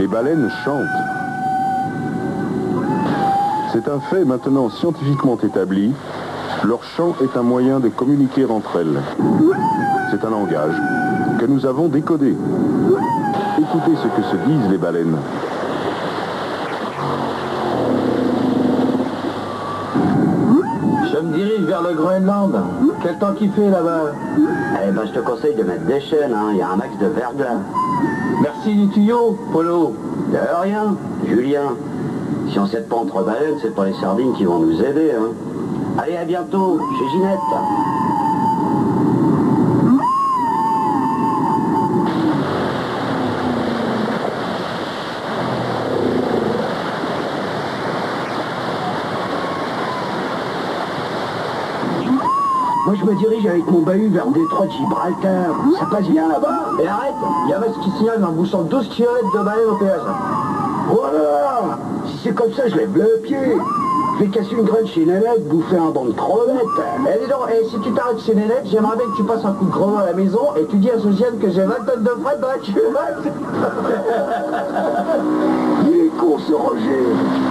Les baleines chantent. C'est un fait maintenant scientifiquement établi. Leur chant est un moyen de communiquer entre elles. C'est un langage que nous avons décodé. Écoutez ce que se disent les baleines. Je me dirige vers le Groenland. Quel temps qu'il fait là-bas Eh ben, je te conseille de mettre des chaînes, hein. il y a un max de verglas. Merci du tuyau, Polo. De rien, Julien. Si on s'aide pas entre baleines, c'est pas les sardines qui vont nous aider. Hein. Allez, à bientôt, chez Ginette. Moi, je me dirige avec mon bahut vers le détroit de Gibraltar. Ça passe bien là-bas. Et arrête, il y a mec qui signale en bouchant 12 km de baleine au péage. Voilà Si c'est comme ça, je lève le pied. Je vais casser une graine chez Nénette, bouffer un banc de crevettes. Eh dis donc, eh, si tu t'arrêtes chez Nénette, j'aimerais bien que tu passes un coup de grenouille à la maison et tu dis à Josiane que j'ai 20 tonnes de frais dans la cuvette. Il est con ce Roger